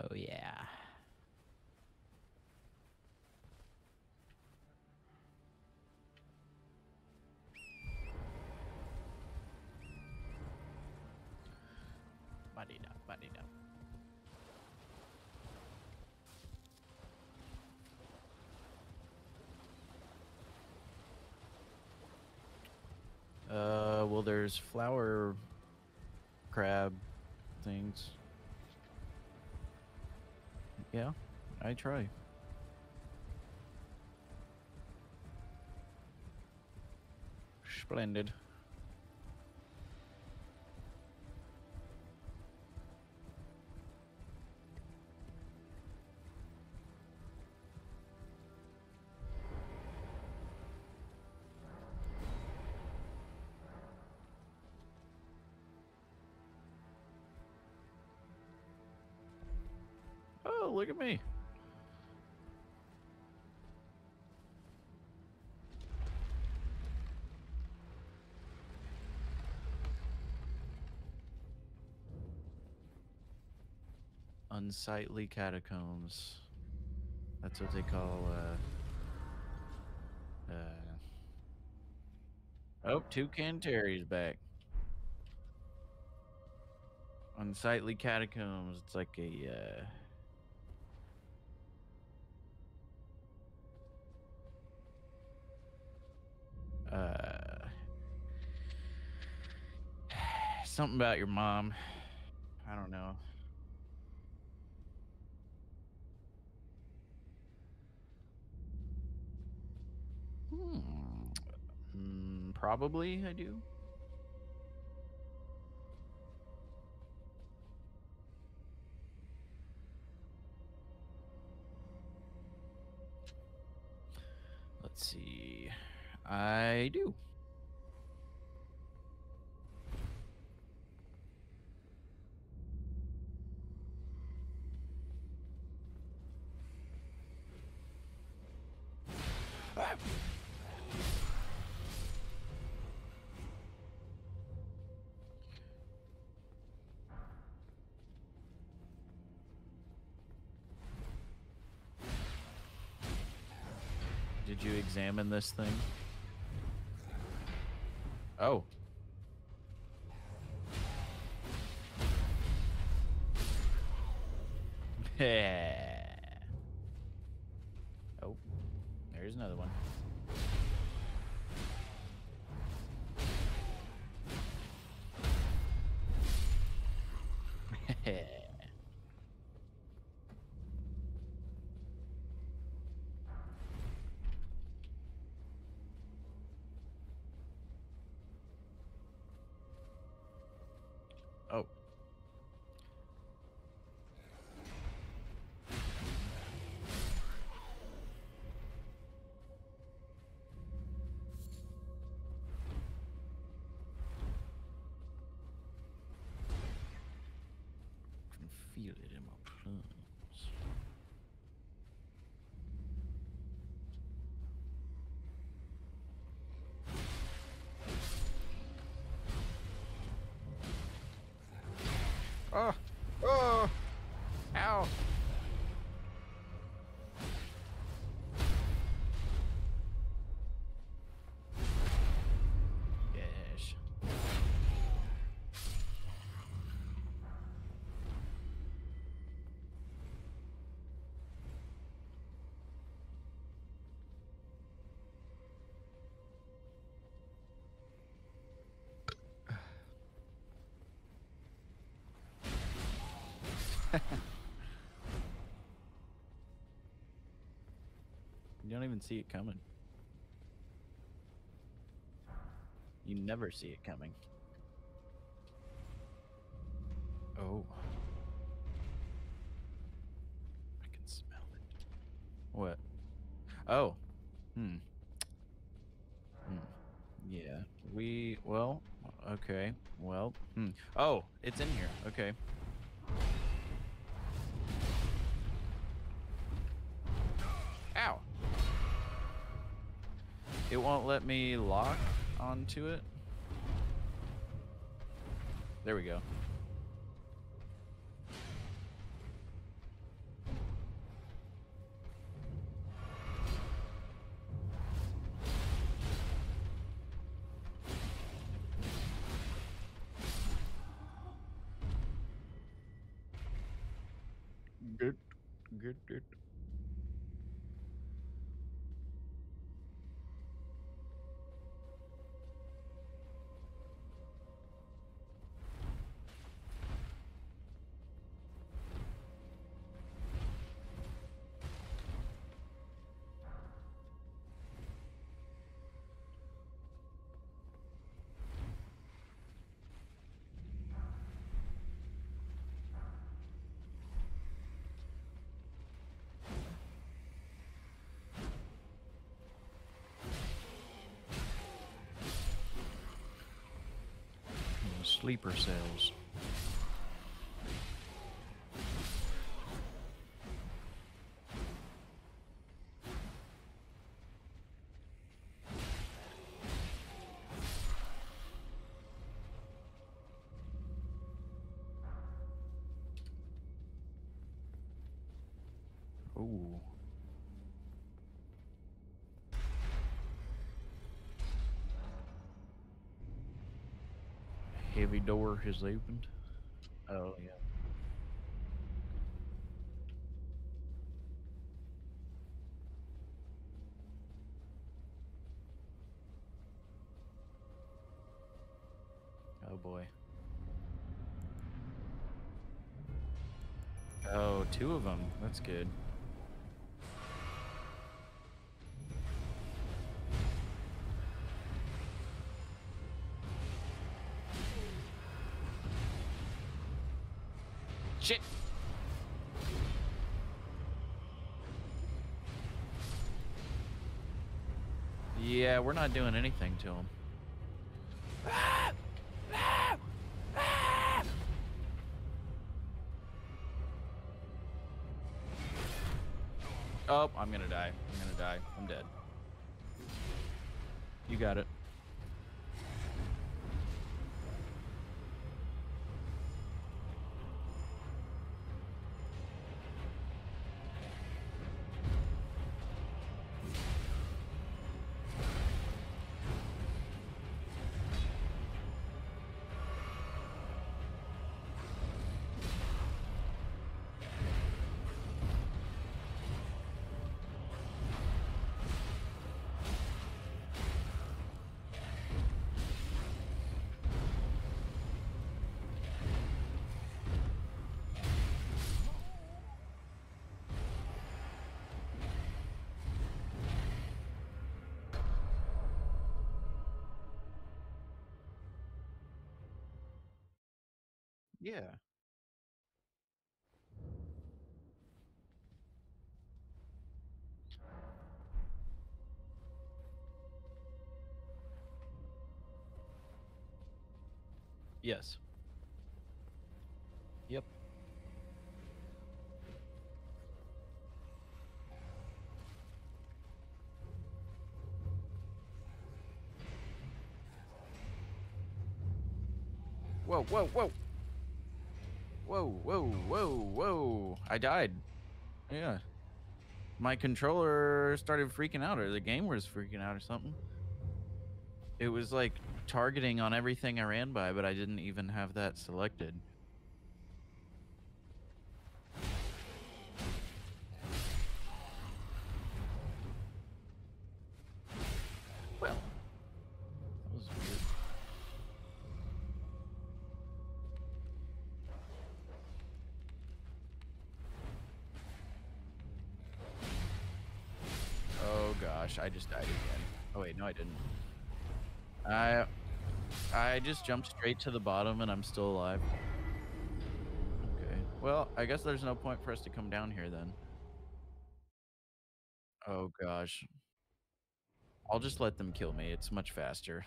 Oh yeah. Buddy up, buddy. Uh, well, there's flower crab things. Yeah, I try. Splendid. Unsightly catacombs. That's what they call, uh... Uh... Oh, Toucan Terry's back. Unsightly catacombs. It's like a, uh... uh something about your mom i don't know hmm. Mm, probably i do let's see I do. Did examine this thing? Oh. oh. feel it in my plums. Oh! Ah. You don't even see it coming. You never see it coming. Oh. I can smell it. What? Oh. Hmm. Hmm. Yeah. We, well, okay. Well, hmm. Oh, it's in here. Okay. It won't let me lock onto it. There we go. Sleeper cells. Door has opened. Oh, yeah. Oh boy. Oh, two of them. That's good. We're not doing anything to him. Oh, I'm gonna die. I'm gonna die. I'm dead. You got it. Yeah. Yes. Yep. Whoa, whoa, whoa. Whoa, whoa, whoa, whoa. I died. Yeah. My controller started freaking out, or the game was freaking out, or something. It was like targeting on everything I ran by, but I didn't even have that selected. Gosh, I just died again. Oh wait, no I didn't. I I just jumped straight to the bottom and I'm still alive. Okay. Well, I guess there's no point for us to come down here then. Oh gosh. I'll just let them kill me. It's much faster.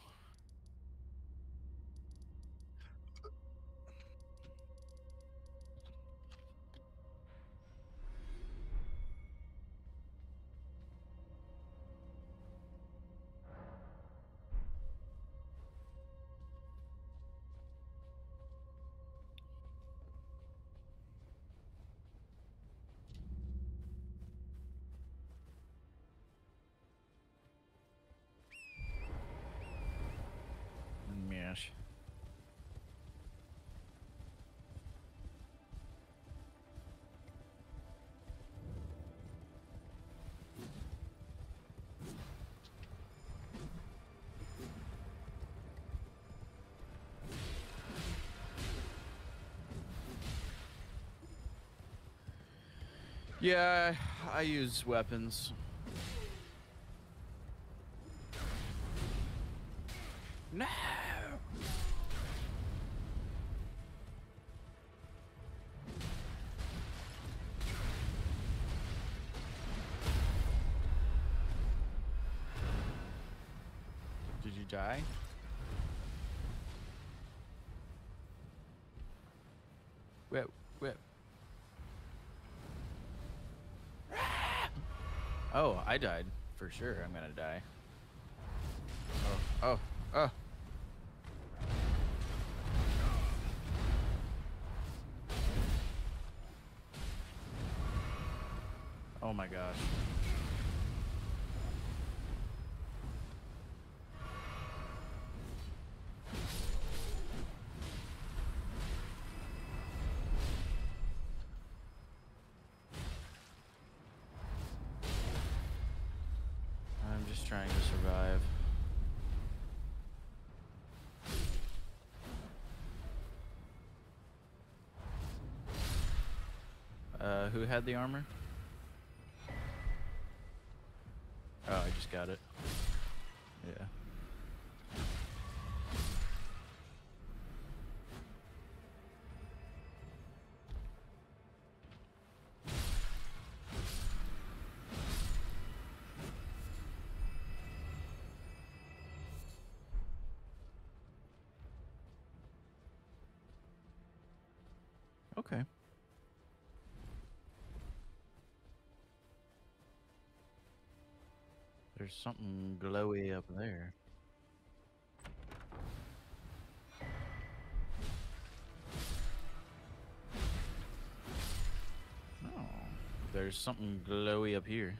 Yeah, I use weapons. No. Did you die? Whip, Oh, I died. For sure, I'm gonna die. Oh, oh, had the armor? Oh, I just got it. Yeah. Okay. There's something glowy up there. Oh, there's something glowy up here.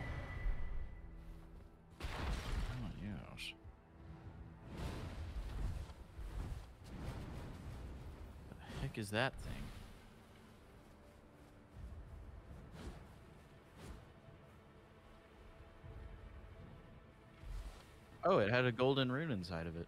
Oh, is that thing? Oh, it had a golden rune inside of it.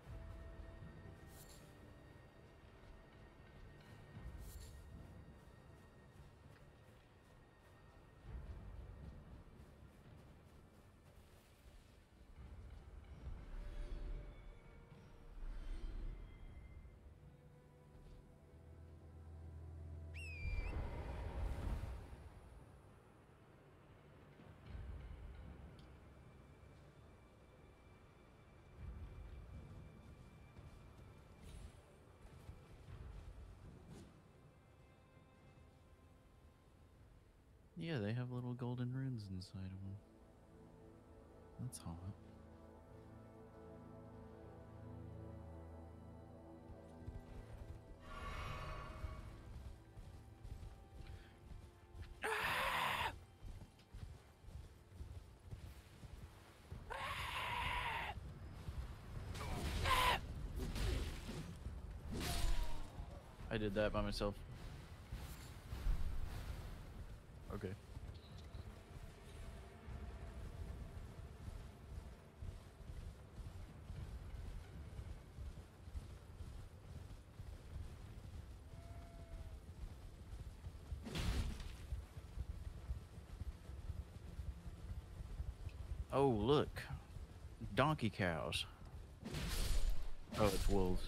Yeah, they have little golden runes inside of them. That's hot. I did that by myself. Okay. Oh, look. Donkey cows. Oh, it's wolves.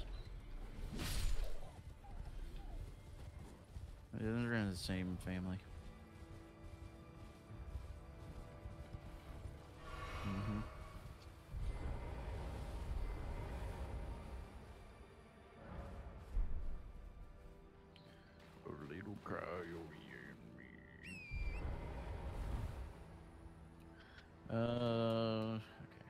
They're in the same family. hmm A little cry and me. Uh, okay.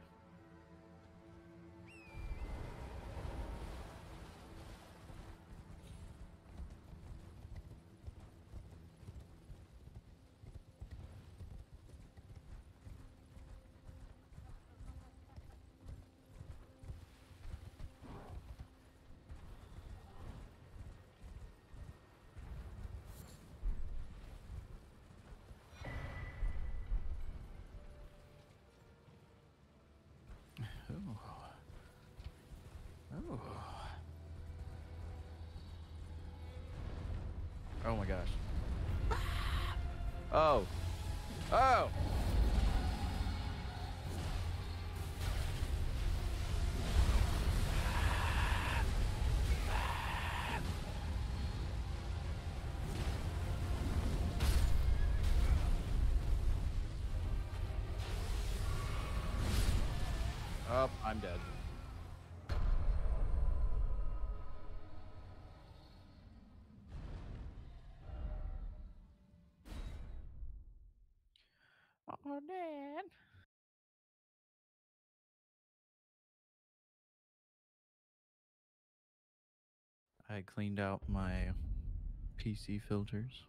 Oh. Oh. Oh my gosh. Oh. Oh. Oh, I'm dead. I cleaned out my PC filters.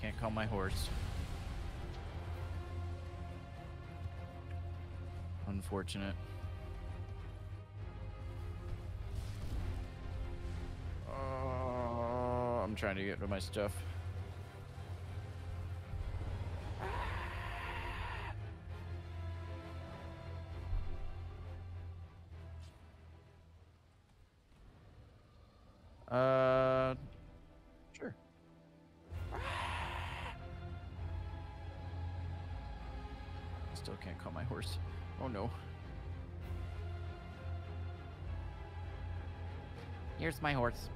Can't call my horse. Unfortunate. Oh, I'm trying to get to my stuff. My horse. Oh no. Here's my horse.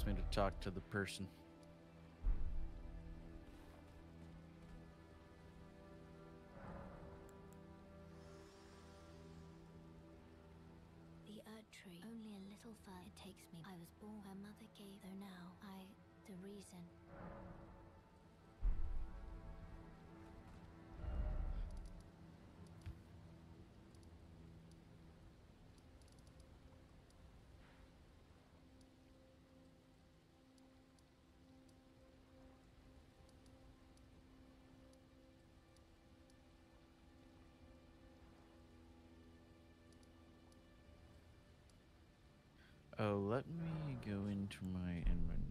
Wants me to talk to the person. The tree. Only a little further takes me. I was born. Her mother gave. Though now I, the reason. Oh, let me go into my inventory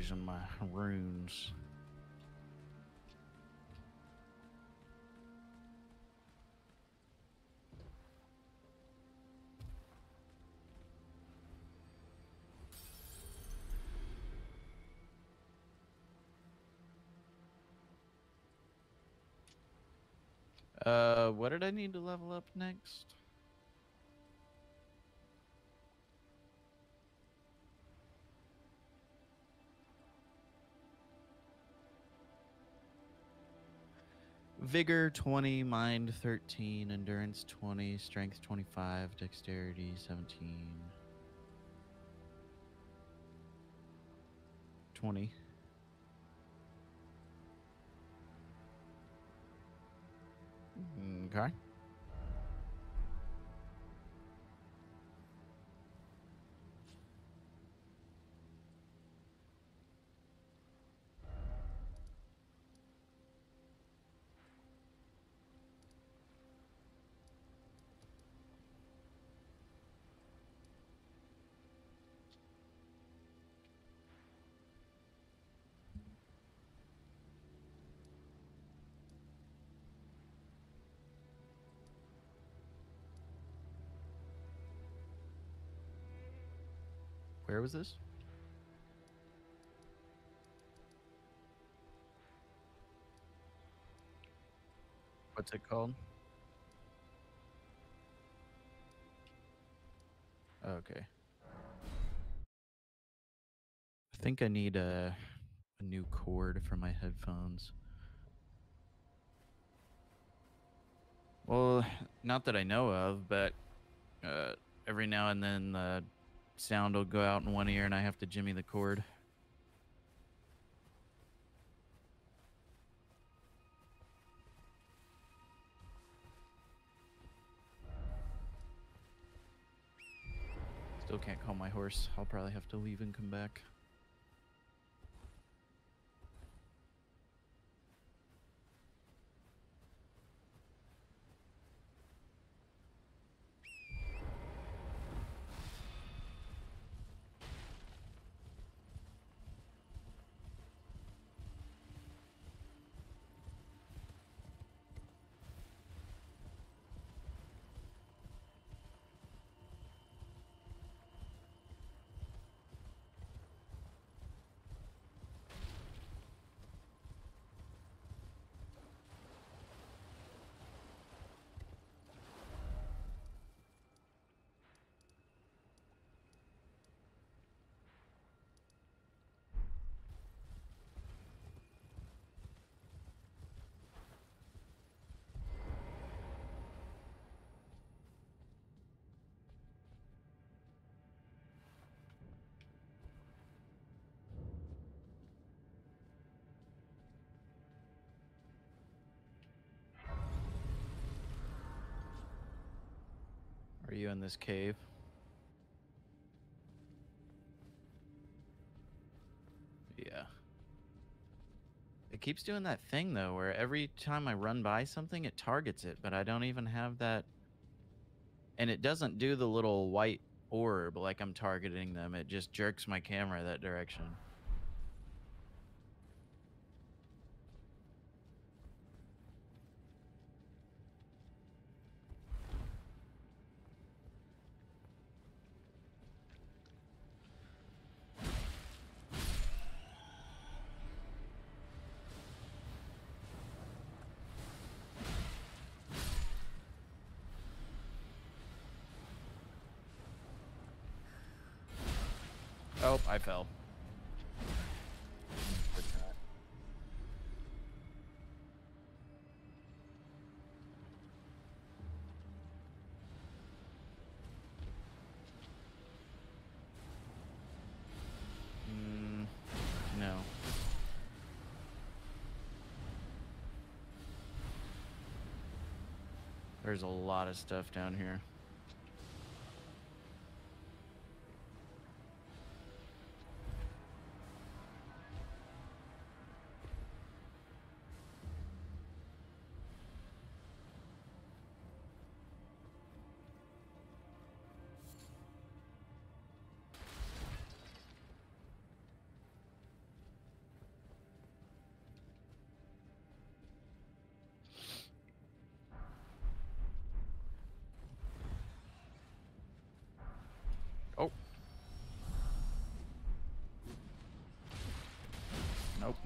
using my runes. Uh, what did I need to level up next? Vigor 20, Mind 13, Endurance 20, Strength 25, Dexterity 17. 20. Okay. Where was this? What's it called? Okay. I think I need a, a new cord for my headphones. Well, not that I know of, but uh, every now and then the sound will go out in one ear and I have to jimmy the cord. Still can't call my horse. I'll probably have to leave and come back. You in this cave? Yeah. It keeps doing that thing though, where every time I run by something, it targets it, but I don't even have that. And it doesn't do the little white orb like I'm targeting them. It just jerks my camera that direction. There's a lot of stuff down here.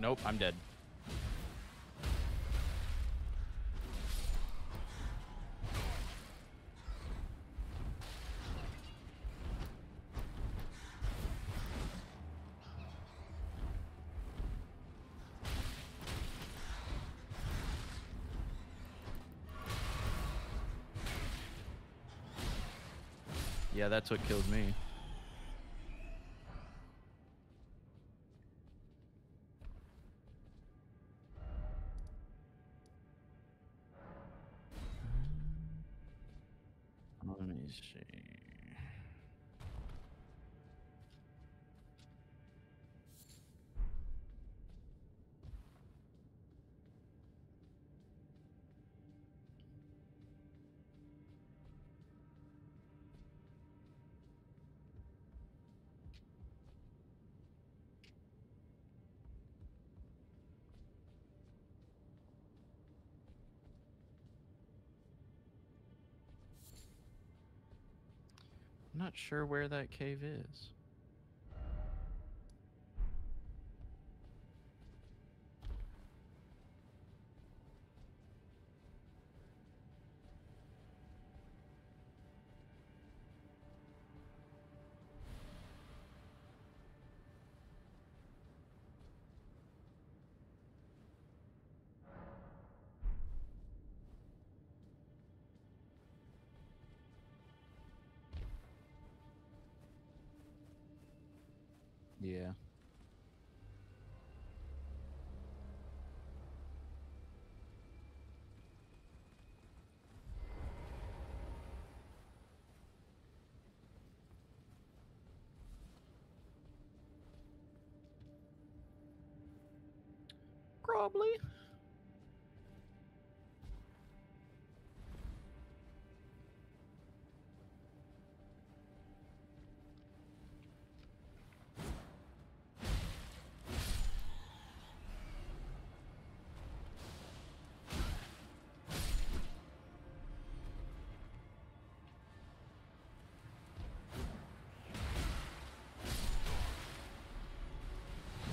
Nope, I'm dead. Yeah, that's what killed me. Me see. I'm not sure where that cave is. Probably.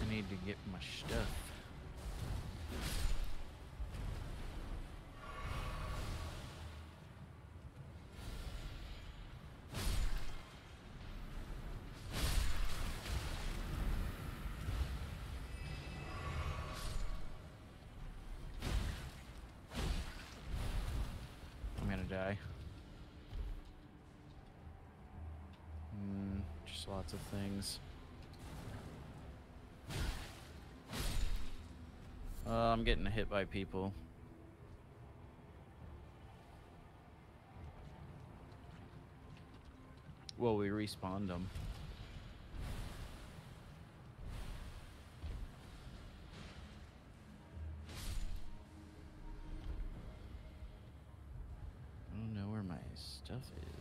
Need to get my stuff. I'm. Mm, just lots of things. Uh, I'm getting hit by people. Well, we respawned them. Stuff is.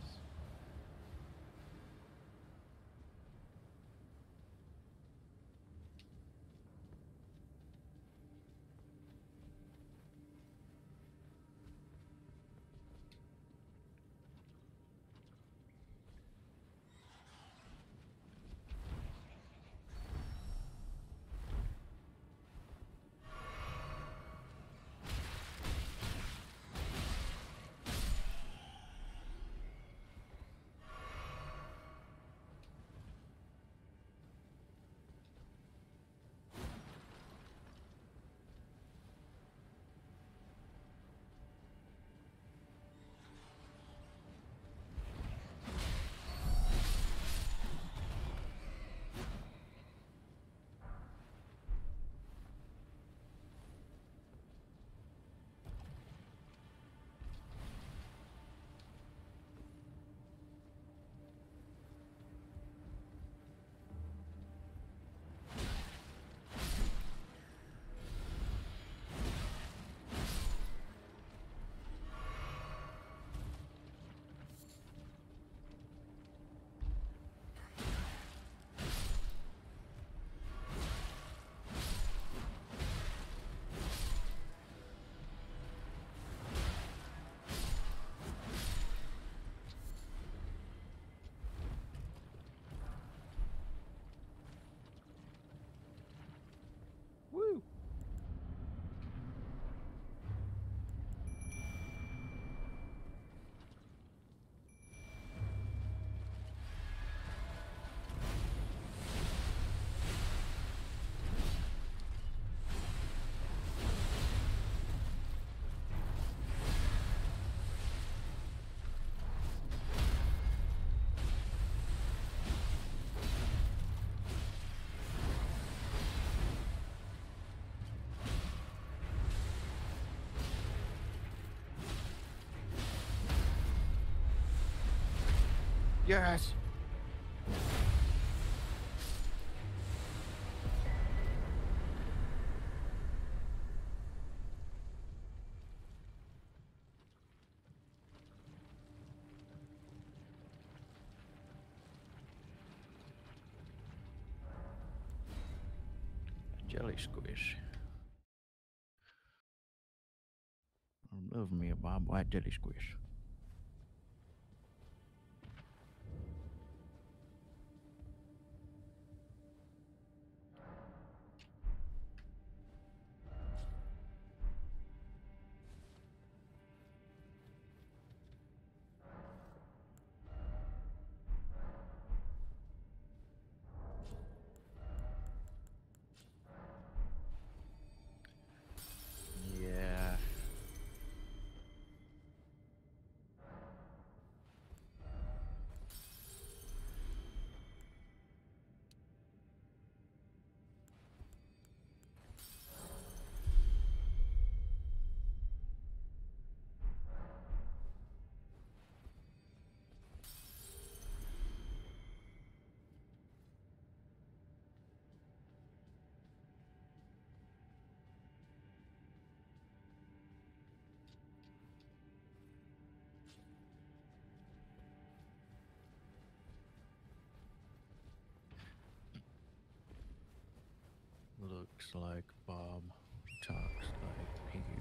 Yes! Jelly squish. I love me a Bob White jelly squish. Talks like Bob. Talks like people.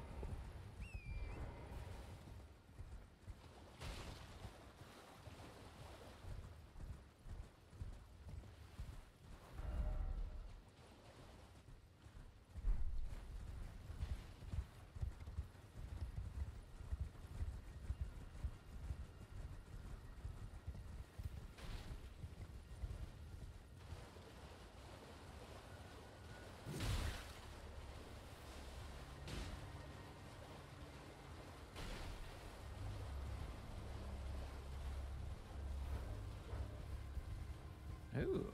Ooh.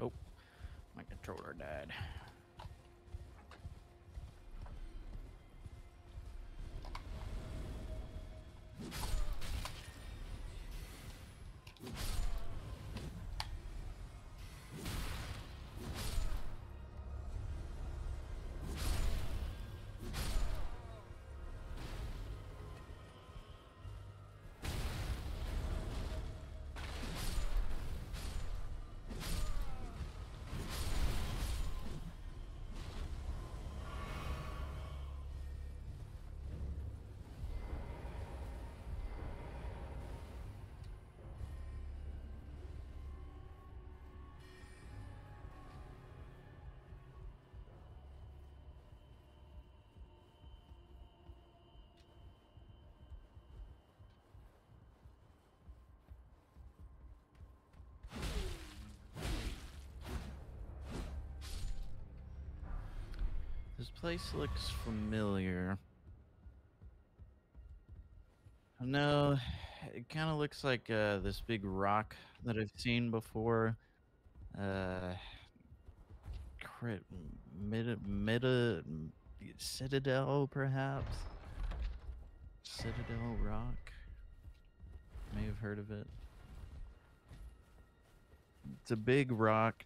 Nope. My controller died. This place looks familiar. No, it kind of looks like uh, this big rock that I've seen before. Uh, crit, meta, citadel, perhaps. Citadel Rock. May have heard of it. It's a big rock.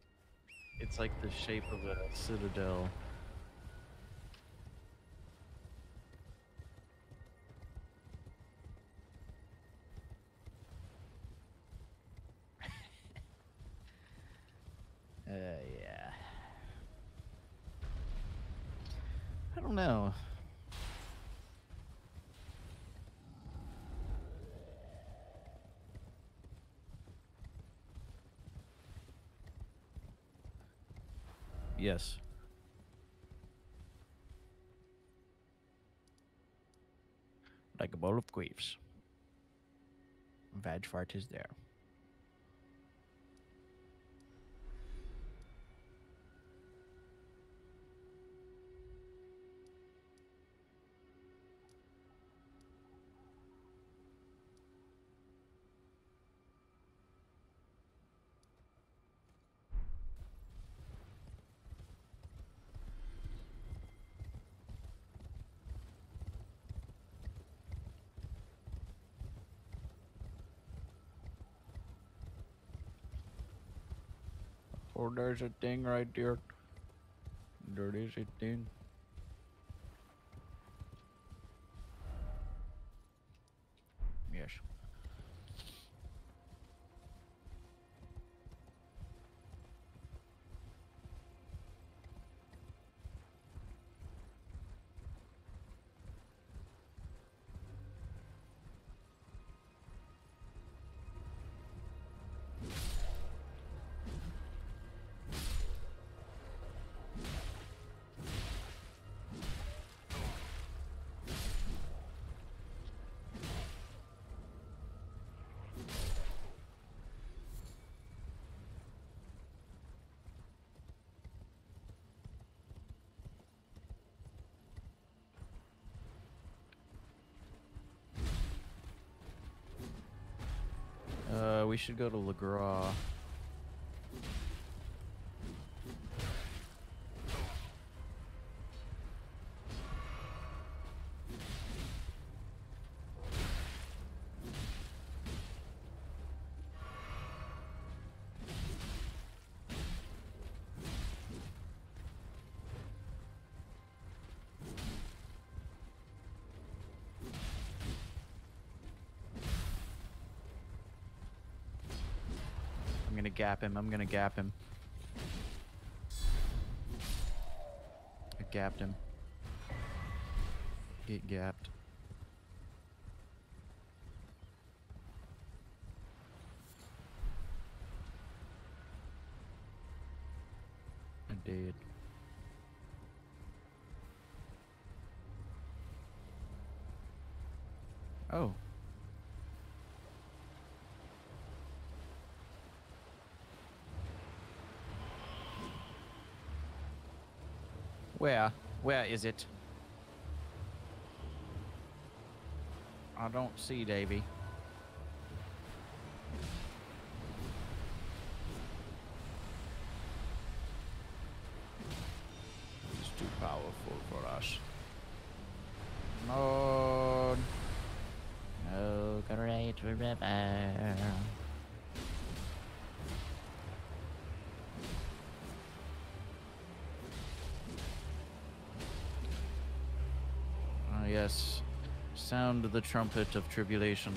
It's like the shape of a citadel. Uh, yeah. I don't know. Yes. Like a bowl of queefs. Vag fart is there. There's a thing right there. There is a thing. We should go to LeGras. Gap him. I'm gonna gap him. I gapped him. Get gapped. I did. Oh. Where? Where is it? I don't see Davy. Sound the trumpet of tribulation.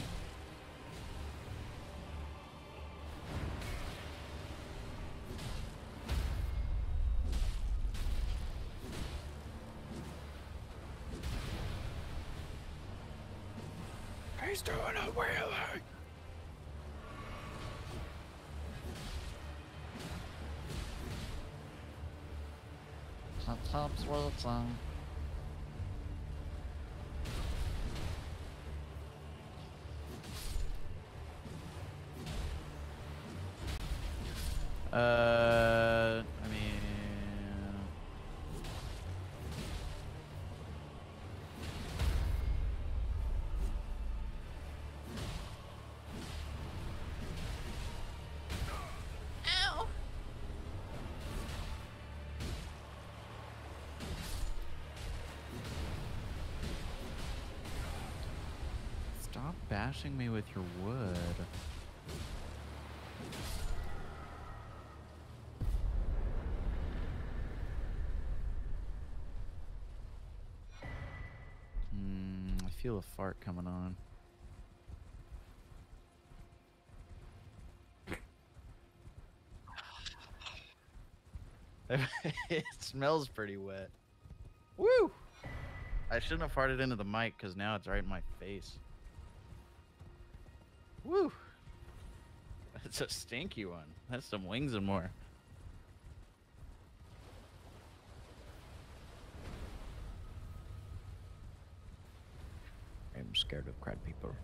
He's doing a wheelie. Sometimes waiting. Uh, bashing me with your wood. Hmm, I feel a fart coming on. it smells pretty wet. Woo! I shouldn't have farted into the mic because now it's right in my face. Woo! That's a stinky one. That's some wings and more. I'm scared of crowd people.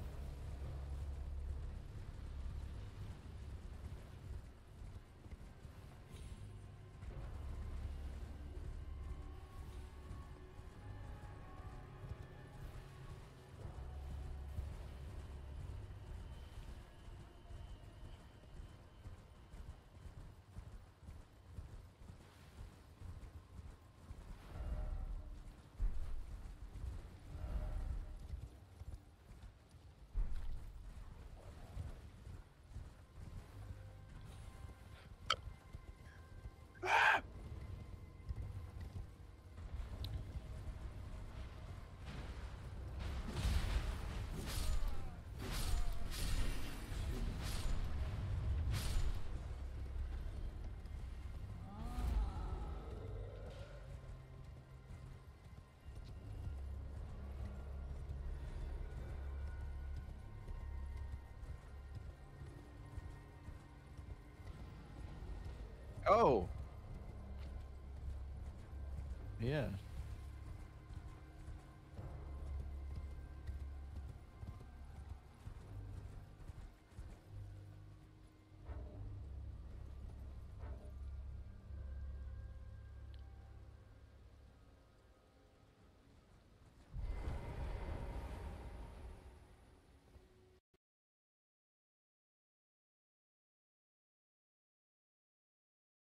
Oh. Yeah.